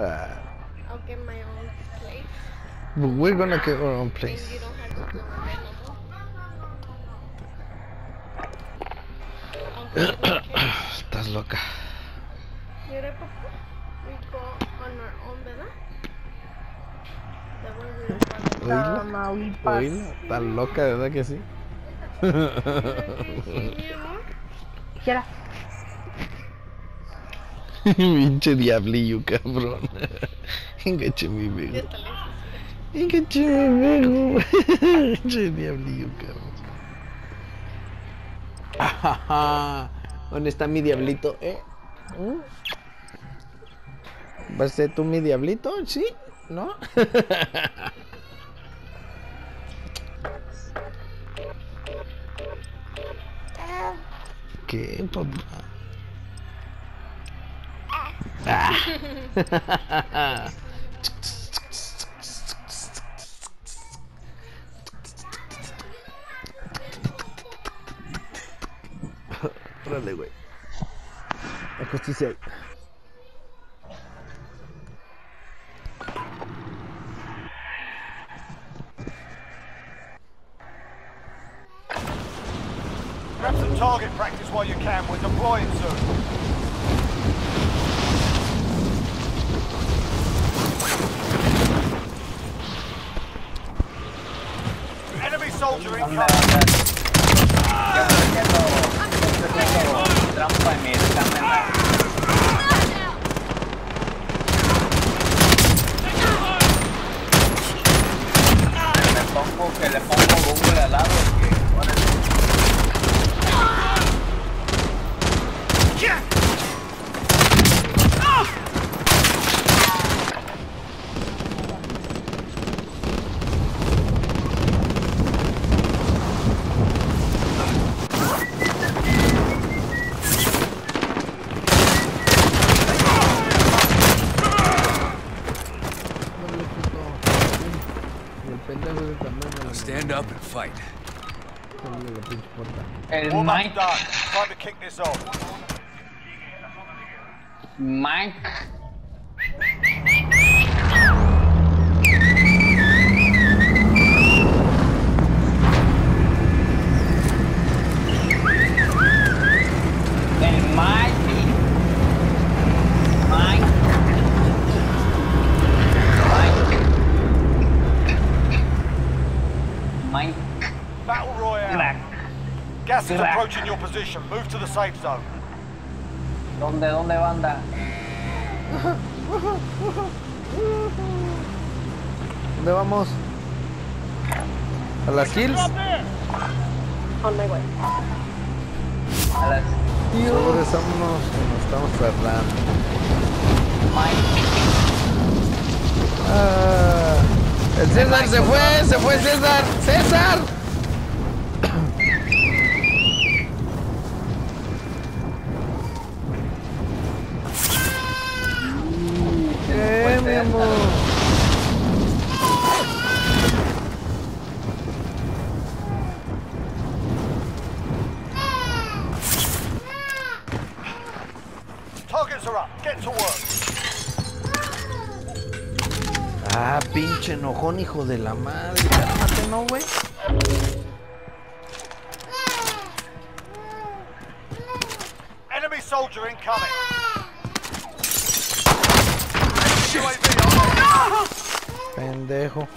I'll get my own place. we're gonna get our own And place. you don't have to go Estás loca. Mire, papá. We go on our own, ¿verdad? Oíla, oíla. Estás loca, ¿verdad que sí? Quiera. Pinche diablillo, cabrón. Engache mi lejos. Engache mi vego. Pinche diablillo, cabrón. ¿Dónde está mi diablito, eh? ¿Mm? ¿Vas a ser tú mi diablito? ¿Sí? ¿No? ¿Qué, papá? Órale, güey. La justicia. Grab some target practice while you can. We're deploying soon. Time to kick this off. Mike, el Mike, Mike, Mike, Mike, Battle Royale. Gas is approaching your position. Move to the safe zone. ¿Dónde, dónde banda? ¿Dónde vamos? ¿A las hills? On my way. A las nos estamos. Ah, el César se fue, se fue César. ¡César! ¿Qué, mi amor? Targets are up. Get to work. Ah, pinche enojón, hijo de la madre. Cálmate, ¿no, güey? Enemy soldier incoming. Pendejo.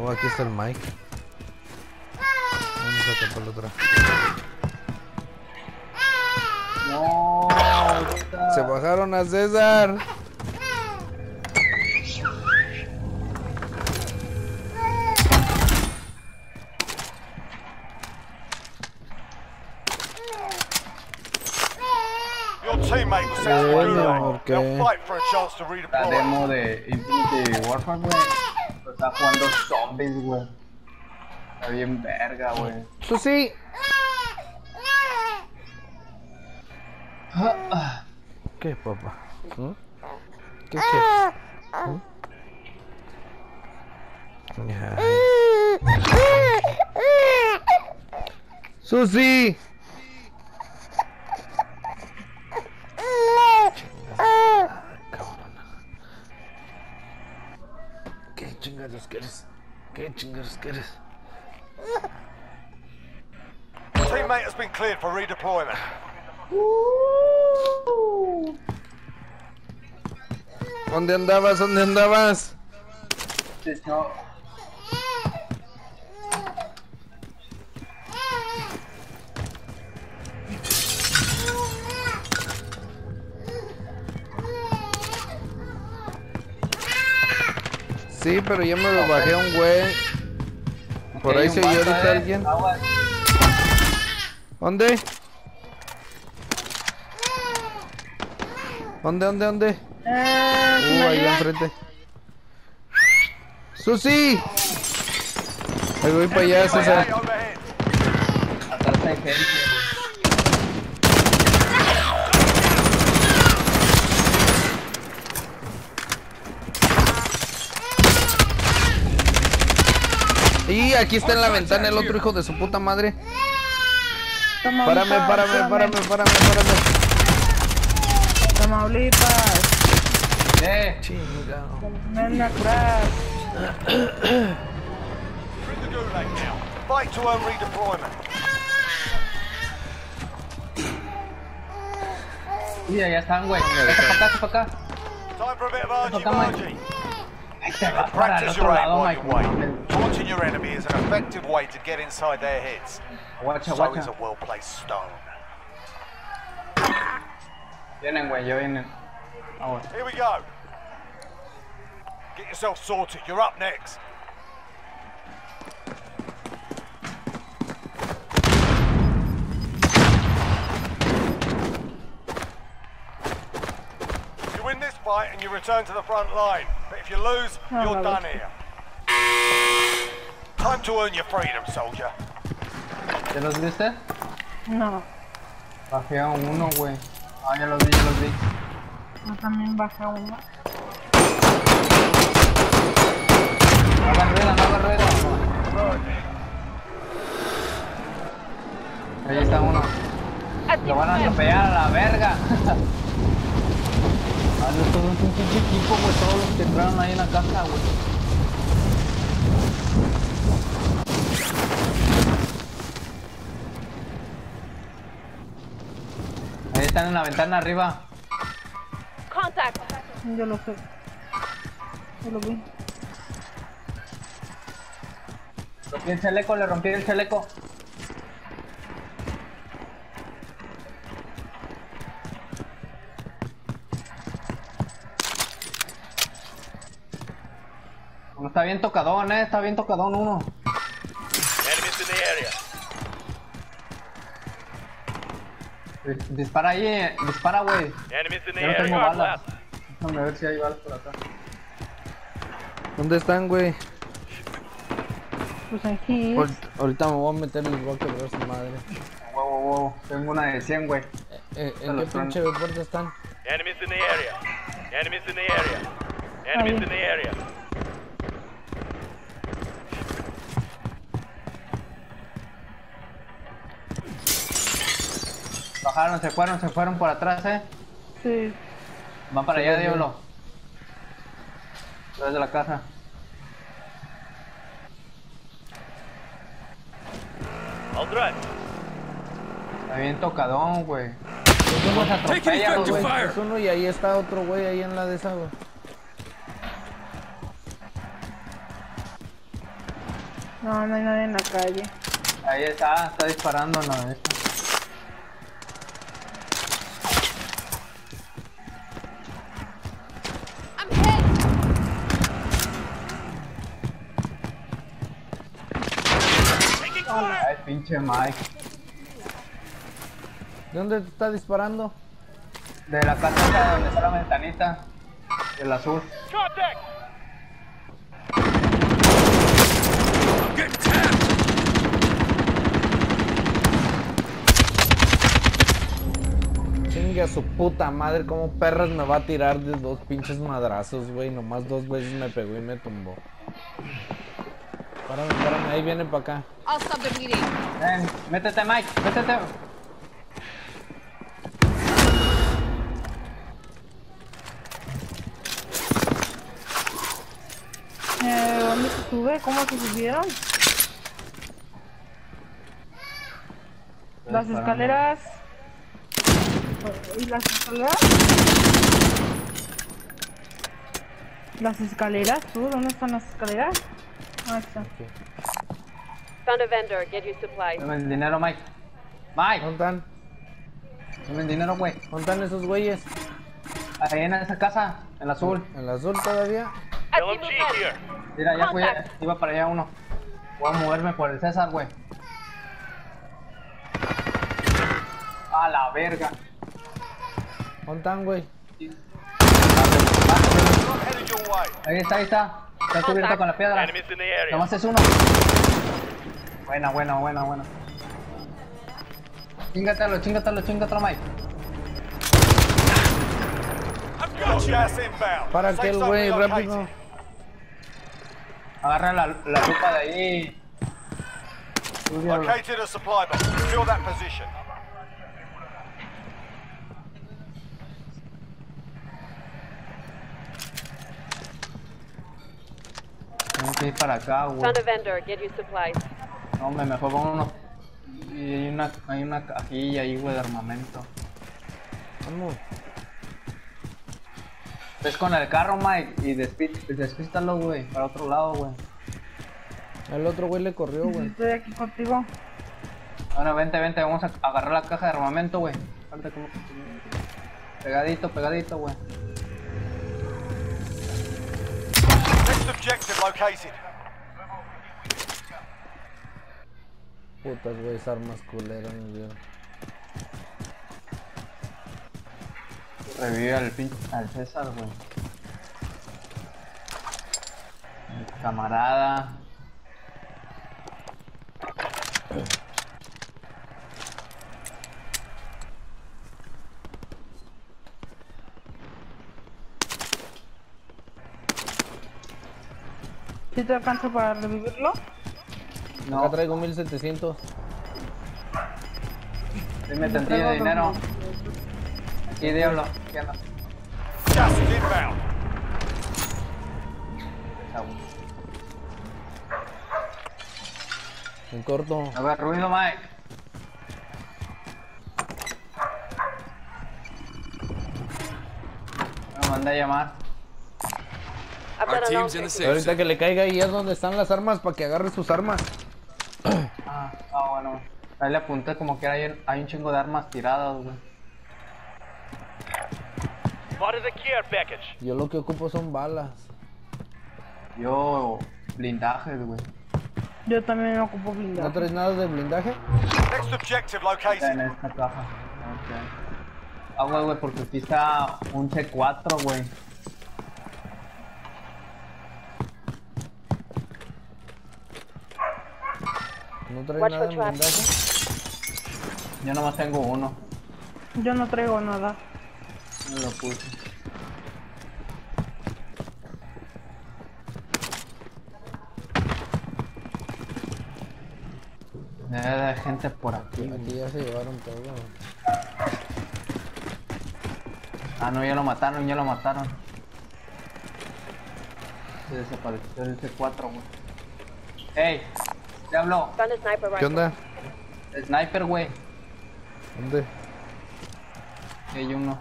Oh, aquí está el Mike. Vamos a taparlo otra. Se bajaron a César. Bueno, to la demo de Infinity Warfare, güey. Está jugando zombies, güey. Está bien verga, güey. Susi. Okay, Baba. Hmm? Take care. Hmm? Yeah. Susie! chingados quieres? ¿Qué chingados quieres? Teammate has been cleared for redeployment. Woo! ¿Dónde andabas? ¿Dónde andabas? Sí, no. Sí, pero ya me lo bajé a un güey. Por ahí se oyó ahorita eh. alguien. Aguas. ¿Dónde? ¿Dónde, dónde, dónde? Eh, Uh, ahí enfrente. ¡Susi! Ahí voy para allá, César. overhead. Atrás hay gente. Y aquí está en la ventana el otro hijo de su puta madre. Párame, párame, párame, párame, párame. Tamaulipas. Eh, Chingado. Ven a curar. Through the gulag now. Fight to earn redeployment. sí, allá están, güey. Vete para acá, para acá. Time for a bit of Toca, Mike. argy-bargy. Ahí te vas para el Practice otro your aim lado, while Mike. you wait. Taunting your enemy is an effective way to get inside their heads. Guacha, So is guacha. a well-placed stone. Vienen, güey, ya vienen. Vamos. Here we go. Get yourself sorted. You're up next. You win this fight and you return to the front line. But if you lose, Oh, you're done God. here. Time to earn your freedom, soldier. ¿Ya los viste? No, Bajé a uno, güey. Ah, ya los vi, ya los vi. Yo también bajé uno. Rueda, no hagan rueda. Ahí está uno. Lo van a atropellar a la verga. Ah, no, todo un pinche equipo, güey. Todos los que entraron ahí en la casa, güey. Ahí están en la ventana arriba. Yo lo sé. Yo lo vi. Rompí el chaleco, le rompí el chaleco. Está bien tocadón, eh. Está bien tocadón uno. Dispara ahí, eh, dispara, güey. Enemies in the Yo no tengo balas. Déjame ver si hay balas por acá. ¿Dónde están, güey? Pues aquí. Ahorita, ahorita me voy a meter les voy a quebrar su madre. Wow, wow, wow. Tengo una de 100, güey. Eh, ¿En Los qué pinche puerta están? Enemies in the area. Enemies in the area. Enemies in the area. Bajaron, se fueron, se fueron por atrás, eh. Sí. Van para allá, Diablo. Atrás de la casa. I'll drive. Está bien tocadón, güey. Es uno y ahí está otro güey ahí en la de esa, güey. No, no hay nadie en la calle. Ahí está, está disparando, no, esta. Ay, pinche Mike. ¿De dónde te está disparando? De la casa donde está la ventanita. El azul. Contact! Chingue a su puta madre, como perras me va a tirar de dos pinches madrazos, güey. Nomás dos veces me pegó y me tumbó. Párame, párame, ahí viene para acá. I'll stop the bleeding. Ven, métete, Mike, métete. Eh, ¿dónde sube? ¿Cómo se subieron? Las escaleras. ¿Y las escaleras? ¿Las escaleras? ¿Tú? ¿Dónde están las escaleras? Ah, está. Found a vendor. Get you supplies. Dame el dinero, Mike. Mike, ¿Dónde están? dame el dinero, güey. ¿Dónde están esos güeyes? Ahí en esa casa, en el azul. ¿En el azul todavía? Mira, ya fui, iba para allá uno. Voy a moverme por el César, güey. A la verga. ¿Dónde están, güey? Ahí está, ahí está. Está cubierto con la piedra. Nomás es uno. Buena, buena, buena, buena. Chingatelo, chingatelo, chingatelo, Mike. Got gas inbound. Para aquel zone güey, rápido. Agarra la, la lupa de ahí. Located a supply box. Secure that position. Ir para acá, güey. Found a vendor. Get you supplies. No, me mejor vámonos. Y hay una, hay una cajilla ahí, güey, de armamento. Vamos. Ves con el carro, Mike, y despístalo, güey, para otro lado, güey. El otro güey le corrió, güey. Estoy aquí contigo. Bueno, vente, vente, vamos a agarrar la caja de armamento, güey. Pegadito, pegadito, güey. Objective located. Putas, güey, armas culeras, dieron. Revive al pinche... al César, güey. Mi Camarada. ¿Sí te alcanza para revivirlo? No, Acá traigo 1700. dime tantito de dinero. Aquí, diablo. Aquí anda. Gas inbound. En corto. A ver, ruido, Mike. Me mandé a llamar. Ahorita que le caiga ahí es donde están las armas para que agarre sus armas. Ah, ah, bueno. Ahí le apunté como que hay, hay un chingo de armas tiradas, güey. Spotted the care package. Yo lo que ocupo son balas. Yo, blindajes, güey. Yo también me ocupo ¿No blindado. traes nada de blindaje? Next objective Está en esta caja. Ok. Ah, güey, güey, porque aquí está un C4, güey. ¿No Watch nada blindaje? Yo nomás tengo uno. Yo no traigo nada. No lo puse. Debe de gente por aquí. Aquí ya se llevaron todo. Ah, no, ya lo mataron, ya lo mataron. Se desapareció el C4, güey. ¡Ey! Sniper rifle. ¿Qué onda? Sniper, güey. ¿Dónde? Hay uno.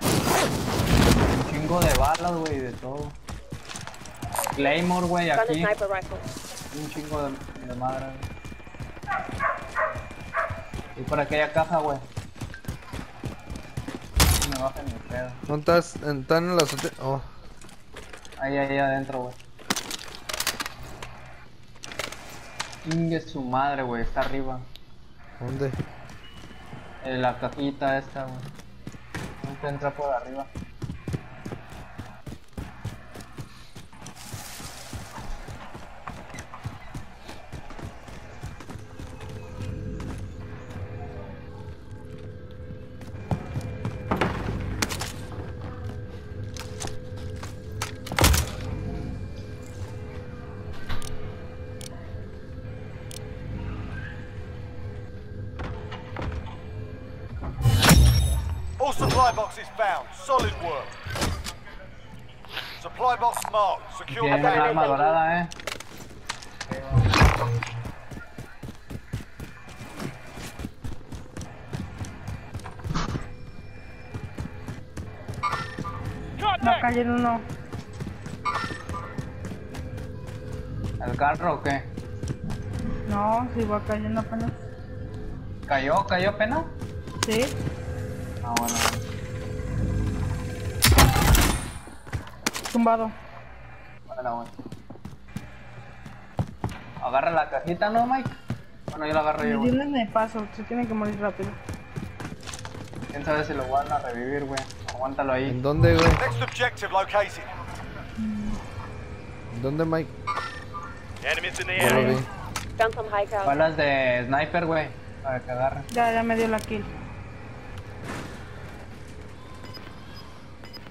Un chingo de balas, güey, de todo. Claymore, güey, aquí. sniper rifle. Un chingo de, de madre. Y por aquella caja, güey. Me bajen mi pedo. ¿Dónde estás? Están en las... Oh, Ahí, ahí adentro, güey. Ingue su madre, güey, está arriba. ¿dónde? En la cajita esta, güey. No te entra por arriba. Supply boxes found. Solid work. Supply box marked. Secure the arma dorada, eh. Cayendo uno. ¿El carro o qué? No, sí va cayendo apenas. ¿Cayó? ¿Cayó apenas? Sí. Ah, bueno. Tumbado. Bueno, bueno. Agarra la cajita, ¿no, Mike? Bueno, yo la agarro yo, Me güey. de paso, se tiene que morir rápido. Quién sabe si lo van a revivir, güey. Aguántalo ahí. ¿En dónde, güey? Next objective located. ¿En dónde, Mike? Enemies in the ground. Balas de sniper, güey. Para que agarre. Ya, ya me dio la kill.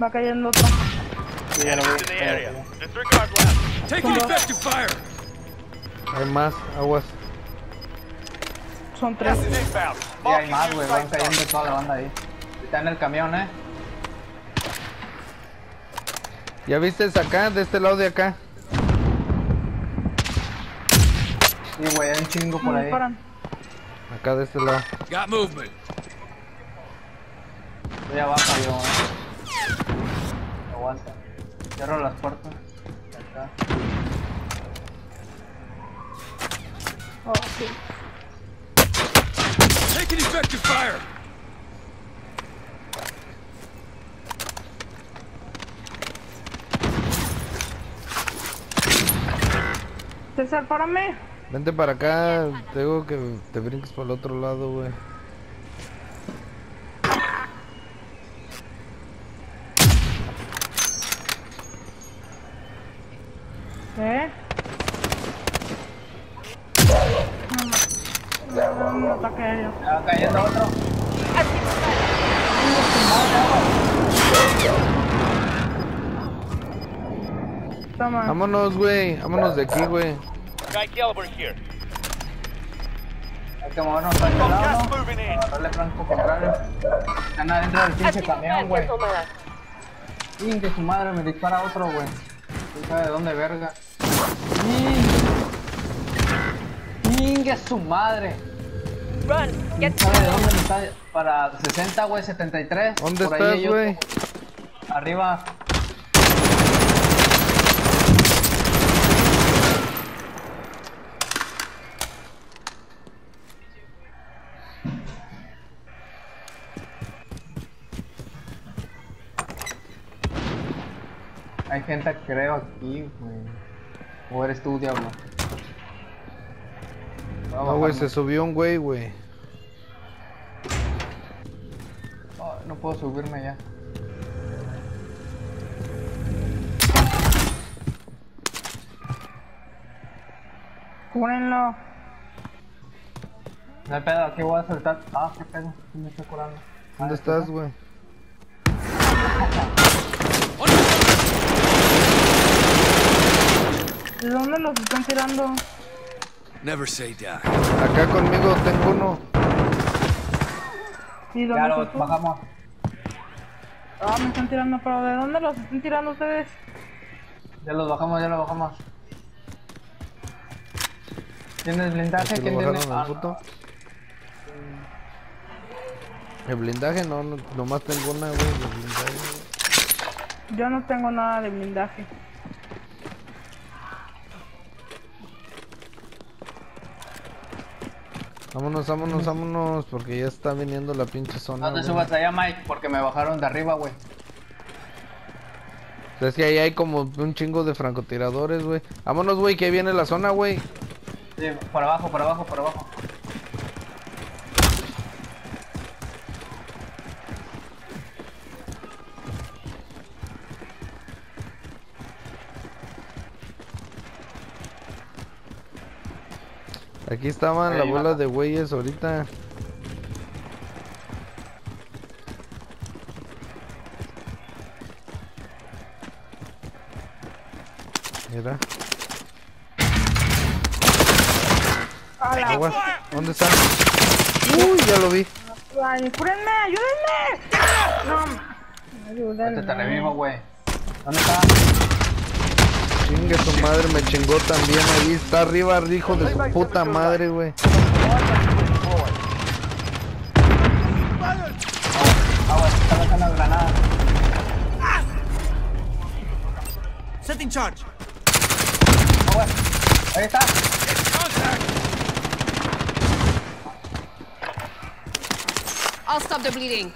Va cayendo otro. Sí, ya lo. Hay más, aguas. Son tres. Sí, hay más, güey. Van cayendo toda la banda ahí. Está en el camión, eh. ¿Ya viste acá? De este lado de acá. Sí, güey, hay un chingo por ahí. Acá de este lado. Got movement. Voy abajo yo, eh. Aguanta. Cierro las puertas. Acá. Oh, sí. Taking effective fire. César, párame. Vente para acá. Tengo que te brinques para el otro lado, güey. ¿Eh? No, no, no, un ataque aéreo. Ya va cayendo otro. Toma. Vámonos, güey. Vámonos de aquí, güey. Guy Caliber here. Hay que movernos para este lado, franco contrario. Están adentro del pinche camión, güey. Y que su madre me dispara otro, güey. ¿Quién sabe de dónde, verga? ¡Ingue su madre! Run. ¿Quién Get sabe de dónde me está? Para 60, güey, 73. ¿Dónde Por ahí estás, hay güey? Arriba. Gente, creo, aquí, güey. ¿O eres tú, diablo? No, güey, se subió un güey, güey. No puedo subirme ya. Cúrenlo. No hay pedo, aquí voy a soltar. Ah, qué pedo, me estoy curando. ¿Dónde Ah, estás, güey? ¿De dónde los están tirando? Never say die. Acá conmigo tengo uno. ¿Y dónde lo estás tú? bajamos. Ah, me están tirando, pero ¿de dónde los están tirando ustedes? Ya los bajamos, ya los bajamos. ¿Tienes blindaje? ¿Se lo ¿Quién tiene? bajaron Ah, puto? El blindaje no, no, nomás tengo una, güey, de blindaje. Yo no tengo nada de blindaje. Vámonos, vámonos, vámonos, porque ya está viniendo la pinche zona. No te güey. subas allá, Mike, porque me bajaron de arriba, güey. Es que ahí hay como un chingo de francotiradores, güey. Vámonos, güey, que ahí viene la zona, güey. Sí, por abajo, por abajo, por abajo. Aquí estaban Ahí la va. bola de güeyes ahorita. Mira. Agua. ¿Dónde está? Uy, ya lo vi. Ay, cúrenme, ayúdenme. No, Este te revivo, ayúdenme. güey. ¿Dónde está? Chingue su madre, me chingó también ahí. Está arriba, hijo de su puta madre, güey. Setting charge. Ahí está. I'll stop the bleeding.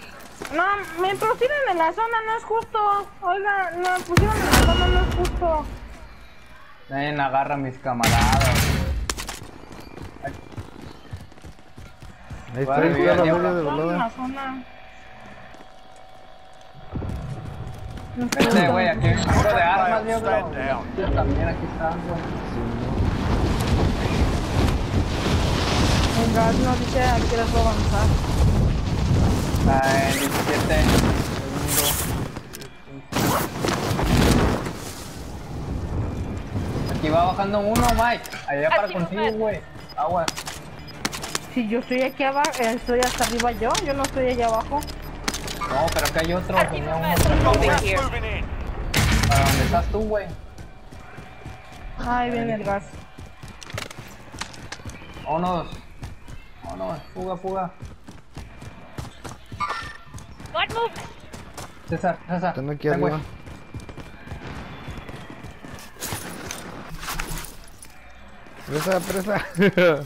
No, me pusieron en la zona, no es justo. Oiga, no, me pusieron en la zona, no es justo. Ven, agarra a mis camaradas. Ahí está, está la verga de volada. la zona. No es Vete, justo. güey, aquí hay un puro de armas, Stand Diego. down. También aquí güey. El gas no dice a qué hora puedo avanzar. En 17 Aquí va bajando uno, Mike. Allá para Aquí, contigo, güey. Agua. Si yo estoy aquí abajo, eh, estoy hasta arriba yo, yo no estoy allá abajo. No, pero acá hay otro. Aquí uno movement. para donde estás tú, güey. Ahí viene el gas. Vámonos. Vámonos. Fuga, fuga. What movement? César, César. Están aquí arriba. Presa, presa.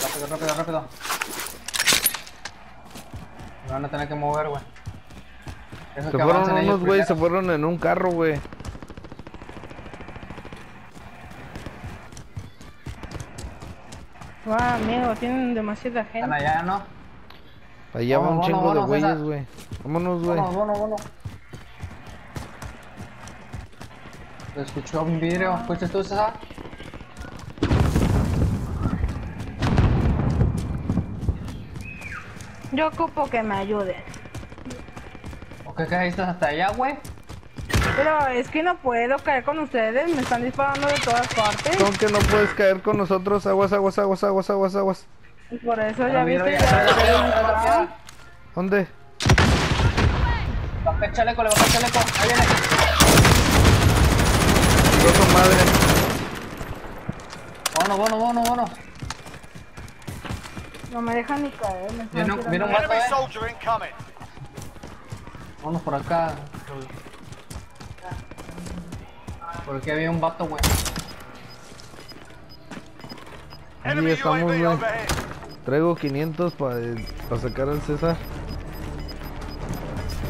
Rápido, rápido, rápido. Me van a tener que mover, güey. Se que fueron unos güey, se fueron en un carro, güey. Va, amigo, tienen demasiada Están gente. allá, ¿no? Allá va un chingo de güeyes, güey. Vámonos, güey. Vámonos, vámonos, vámonos. Lo escuchó un vidrio. ¿Escuchas tú, César? Yo ocupo que me ayuden. ¿O qué caíste hasta allá, güey? Pero es que no puedo caer con ustedes, me están disparando de todas partes. ¿Cómo que no puedes caer con nosotros? Aguas, aguas, aguas, aguas, aguas, aguas. Y por eso ya viste, ya mira, disparado. mira. ¿Dónde? Baja el chaleco, le baja el chaleco. Ahí viene. Dios madre. Vámonos, vámonos, vámonos, vámonos. No me dejan ni caer, me están tirando. viene un eh. Vámonos por acá. Por aquí había un vato, güey. Enemy estamos, güey. Traigo 500 para sacar al César.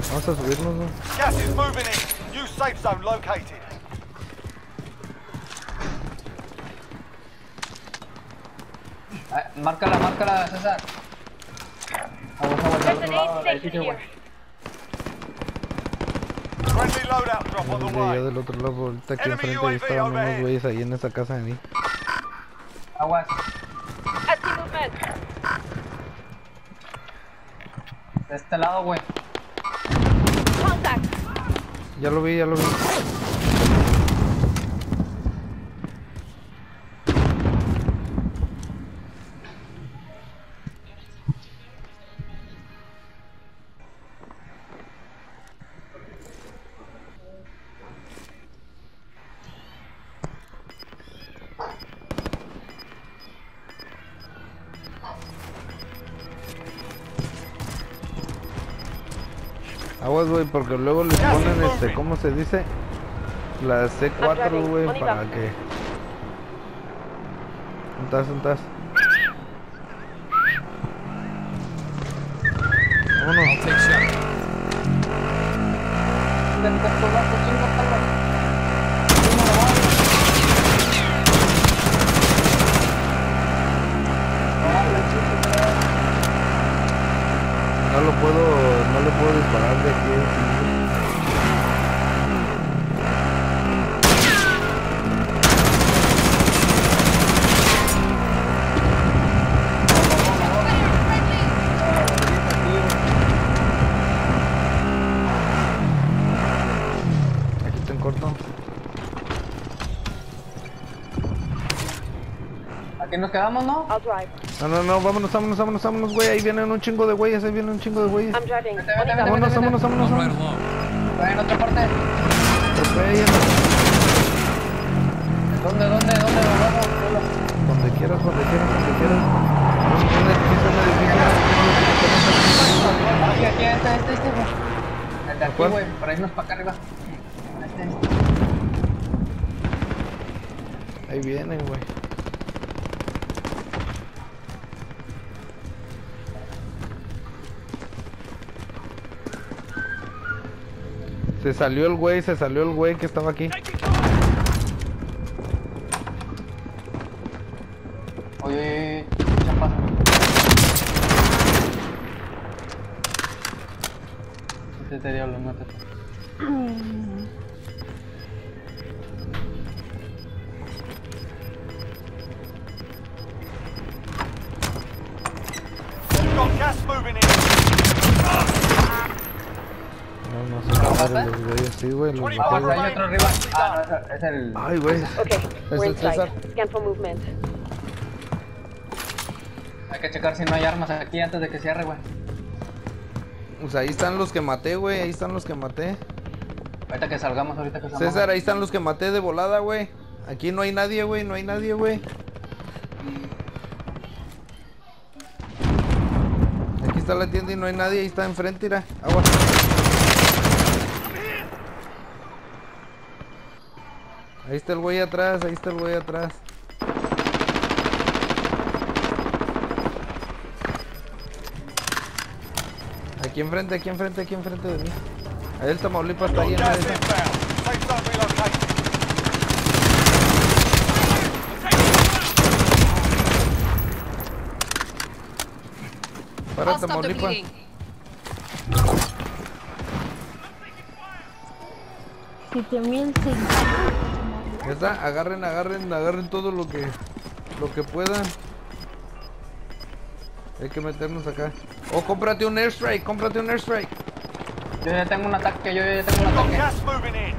Vamos a subirnos, ¿no? Márcala, márcala, César. Aguas, aguas, There's al an otro lado on the De allá way. del otro lado, ahorita aquí enfrente ahí estaban unos güeyes ahí en esa casa de mí. Aguas. De este lado, güey. Contact. Ya lo vi, ya lo vi. Güey, porque luego les ponen este, ¿cómo se dice? La C4, güey, para que... ¿Dónde estás? Vámonos. No lo puedo, puedo disparar de. Aquí está en corto. Aquí nos quedamos, ¿no? I'll drive. No, no, no, vámonos, vámonos, vámonos, vámonos, güey. Ahí vienen un chingo de güeyes, ahí vienen un chingo de güeyes. Vámonos, vámonos, vámonos, vámonos. en otra parte. ¿Dónde, dónde, dónde? Donde quieras, donde quieras, donde quieras. Aquí, aquí, este, este, este, güey. El de aquí, güey, para irnos para acá arriba. Este, este. Ahí vienen, güey. Se salió el güey, se salió el güey que estaba aquí. Oye, ya pasa. Este güey, los maté, Aguanta, güey. hay otro arriba. Ah, no, es el... Ay, güey. Okay, we're el. César. Scan for movement. Hay que checar si no hay armas aquí antes de que cierre, güey. Pues ahí están los que maté, güey. Ahí están los que maté. Ahorita que salgamos, ahorita que salgamos. César, ahí están los que maté de volada, güey. Aquí no hay nadie, güey. No hay nadie, güey. Aquí está la tienda y no hay nadie. Ahí está enfrente, mira. Agua. Ahí está el güey atrás. Ahí está el güey atrás. Aquí enfrente, aquí enfrente, aquí enfrente de mí. Ahí el Tamaulipas está zone relocated. Para the Tamaulipas. Siete mil. Ya está, agarren, agarren, agarren todo lo que lo que puedan. Hay que meternos acá. O cómprate un airstrike, cómprate un airstrike. Yo ya tengo un ataque, yo ya tengo un ataque.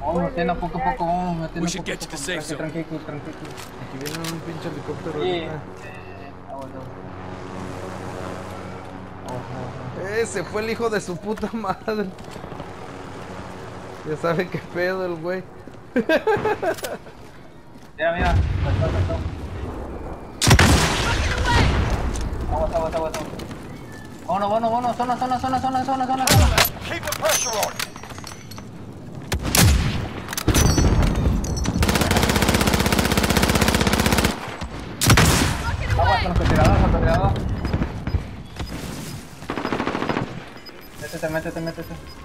Vamos metiendo poco a poco, vamos metiendo We should poco a get to poco. the safe zone. Tranquilo, tranquilo, tranquilo. Aquí viene un pinche helicóptero. Sí. aguas. Eh, se fue el hijo de su puta madre. Ya sabe qué pedo el güey. Mira, mira. Saltó, saltó. Aguas, aguas, aguas, aguas. Vámonos, vámonos, vámonos. Zona, zona, zona, zona, zona, zona, zona. Keep the pressure on. Métete, métete, métete.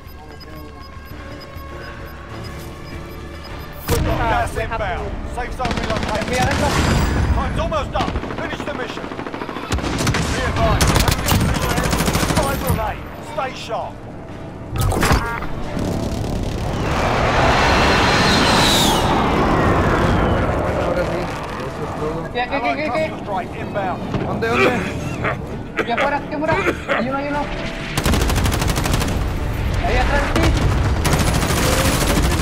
Gas we have to inbound. Safe zone relocated. Aquí adentro. Time's almost up. Finish the mission. Be advised. enemy position. Fire grenade. Stay sharp. Bueno, ahora sí. Eso es todo. Aquí, aquí, aquí, Allied aquí, cluster aquí. strike inbound. ¿Dónde, dónde? Aquí afuera, aquí afuera. Hay uno, hay uno. Ahí atrás de ti.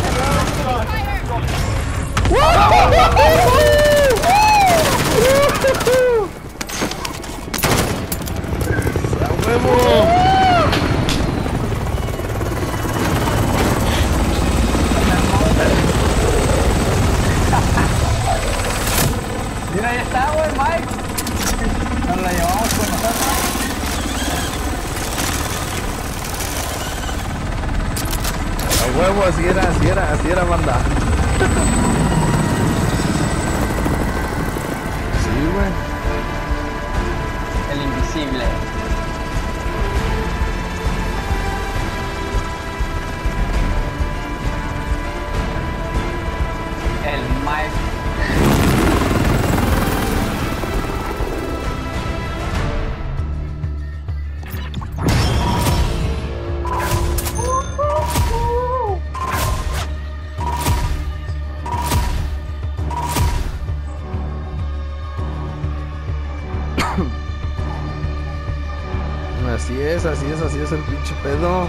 ¡A huevo! Mira, ahí está, güey, Mike. Nos la llevamos huevo, así era, así era, así era, banda. Sí, güey. El invisible. Así es, el pinche pedo.